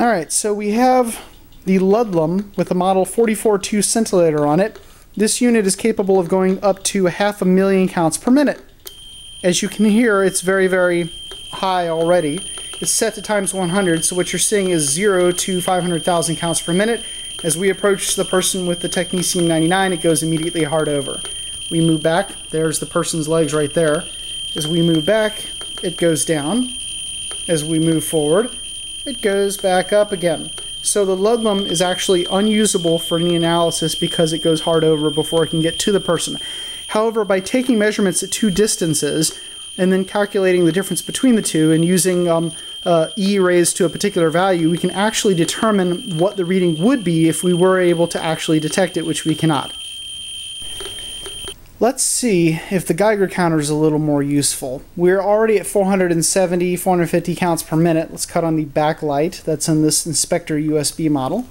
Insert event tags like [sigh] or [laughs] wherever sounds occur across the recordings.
Alright, so we have the Ludlum with a model 44.2 scintillator on it. This unit is capable of going up to half a million counts per minute. As you can hear, it's very, very high already. It's set to times 100, so what you're seeing is 0 to 500,000 counts per minute. As we approach the person with the Technetium 99, it goes immediately hard over. We move back, there's the person's legs right there. As we move back, it goes down. As we move forward, it goes back up again. So the Ludlum is actually unusable for any analysis because it goes hard over before it can get to the person. However, by taking measurements at two distances and then calculating the difference between the two and using um, uh, e raised to a particular value, we can actually determine what the reading would be if we were able to actually detect it, which we cannot. Let's see if the Geiger counter is a little more useful. We're already at 470, 450 counts per minute. Let's cut on the backlight that's in this Inspector USB model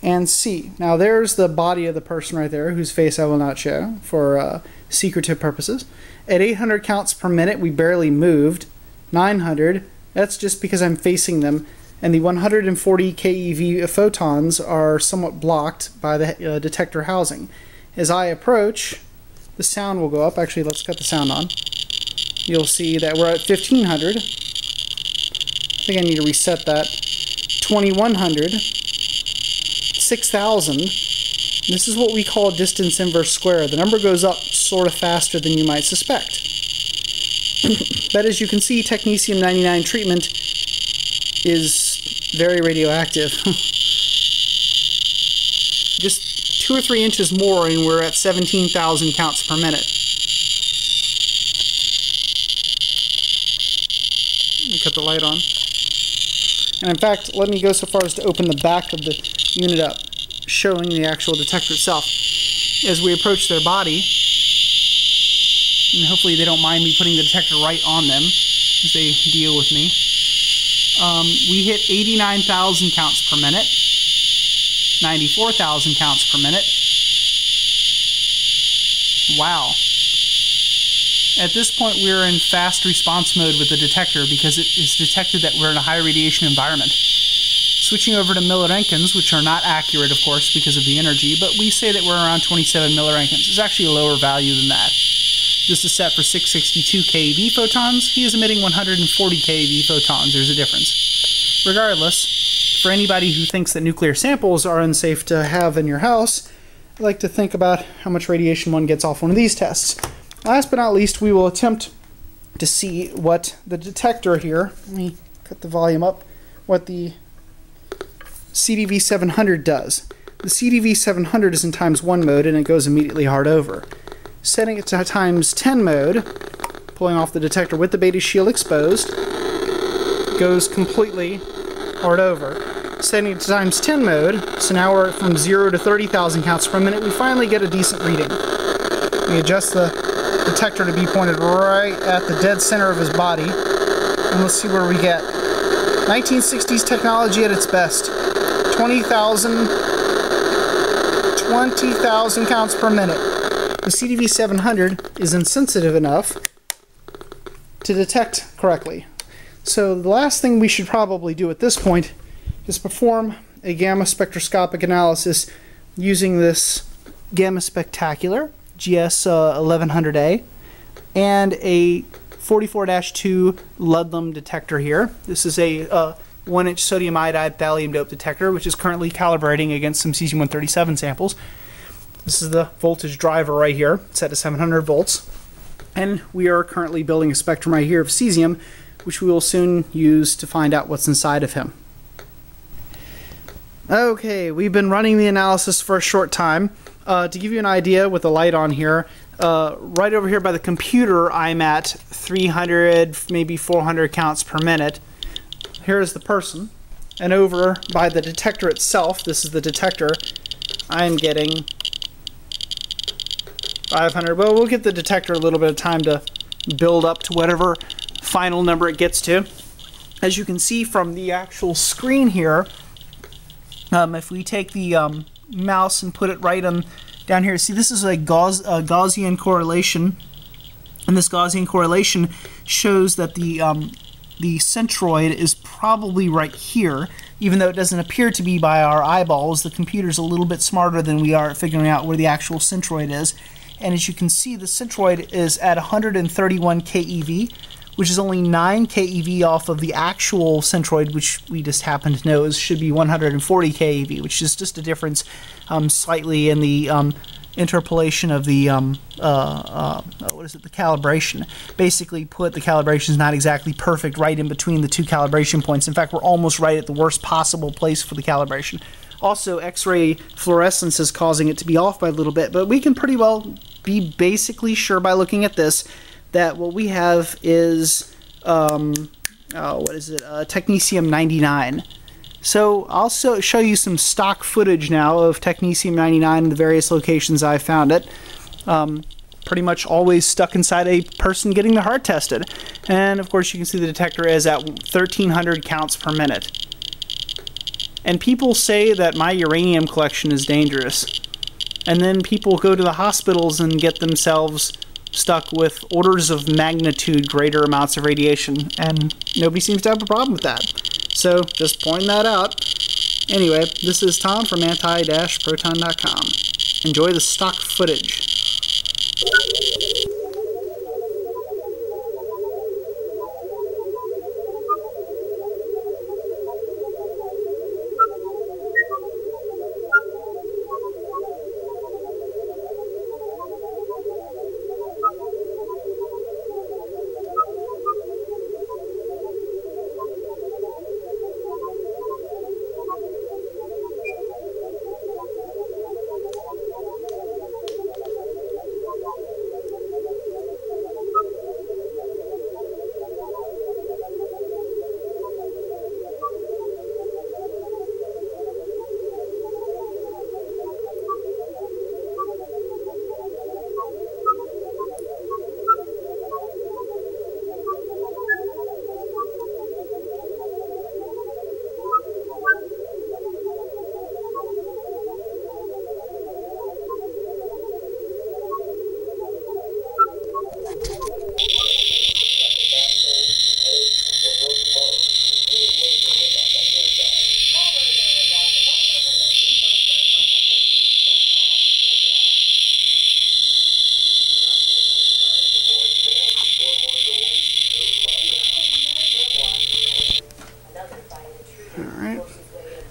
and see. Now there's the body of the person right there whose face I will not show for uh, secretive purposes. At 800 counts per minute we barely moved. 900, that's just because I'm facing them. And the 140 keV photons are somewhat blocked by the uh, detector housing. As I approach, the sound will go up. Actually, let's cut the sound on. You'll see that we're at 1500. I think I need to reset that. 2100. 6000. This is what we call distance inverse square. The number goes up sort of faster than you might suspect. [laughs] but as you can see, Technetium 99 treatment is very radioactive. [laughs] Two or three inches more and we're at 17,000 counts per minute. Let me cut the light on. And in fact, let me go so far as to open the back of the unit up, showing the actual detector itself. As we approach their body, and hopefully they don't mind me putting the detector right on them as they deal with me, um, we hit 89,000 counts per minute. 94,000 counts per minute. Wow. At this point, we're in fast response mode with the detector because it is detected that we're in a high radiation environment. Switching over to milliroentgens, which are not accurate, of course, because of the energy, but we say that we're around 27 milliroentgens. It's actually a lower value than that. This is set for 662 keV photons. He is emitting 140 keV photons. There's a difference. Regardless, for anybody who thinks that nuclear samples are unsafe to have in your house, I like to think about how much radiation one gets off one of these tests. Last but not least, we will attempt to see what the detector here, let me cut the volume up, what the CDV 700 does. The CDV 700 is in times 1 mode and it goes immediately hard over. Setting it to times 10 mode, pulling off the detector with the beta shield exposed, goes completely hard over setting to times 10 mode, so now we're from 0 to 30,000 counts per minute, we finally get a decent reading. We adjust the detector to be pointed right at the dead center of his body, and let's see where we get. 1960s technology at its best. 20,000 20,000 counts per minute. The CDV 700 is insensitive enough to detect correctly. So the last thing we should probably do at this point is perform a gamma spectroscopic analysis using this Gamma Spectacular GS uh, 1100A and a 44-2 Ludlum detector here. This is a uh, 1 inch sodium iodide thallium dope detector, which is currently calibrating against some cesium 137 samples. This is the voltage driver right here, set to 700 volts. And we are currently building a spectrum right here of cesium, which we will soon use to find out what's inside of him. Okay, we've been running the analysis for a short time. Uh, to give you an idea with the light on here, uh, right over here by the computer, I'm at 300, maybe 400 counts per minute. Here's the person. And over by the detector itself, this is the detector, I'm getting 500. Well, we'll give the detector a little bit of time to build up to whatever final number it gets to. As you can see from the actual screen here, um, if we take the um, mouse and put it right on down here, see this is a, Gauss, a Gaussian correlation, and this Gaussian correlation shows that the um, the centroid is probably right here, even though it doesn't appear to be by our eyeballs. The computer's a little bit smarter than we are at figuring out where the actual centroid is. And as you can see, the centroid is at 131 keV, which is only 9 keV off of the actual centroid, which we just happen to know is, should be 140 keV, which is just a difference um, slightly in the um, interpolation of the um, uh, uh, what is it the calibration. Basically put the calibration is not exactly perfect right in between the two calibration points. In fact we're almost right at the worst possible place for the calibration. Also x-ray fluorescence is causing it to be off by a little bit but we can pretty well be basically sure by looking at this that what we have is um, oh, what is it uh, technetium 99 so I'll so show you some stock footage now of Technetium 99 in the various locations I found it. Um, pretty much always stuck inside a person getting the heart tested. And of course you can see the detector is at 1300 counts per minute. And people say that my uranium collection is dangerous. And then people go to the hospitals and get themselves stuck with orders of magnitude greater amounts of radiation, and nobody seems to have a problem with that. So just point that out. Anyway, this is Tom from anti-proton.com. Enjoy the stock footage.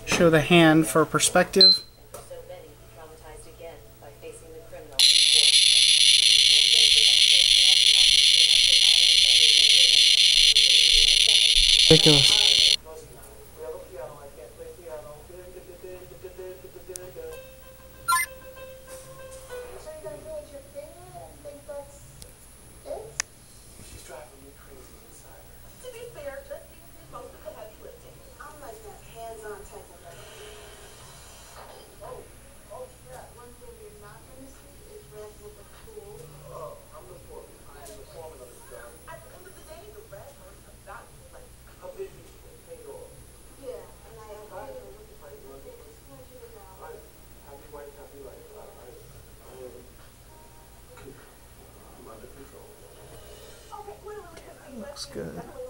Show the hand for perspective. Ridiculous. Good.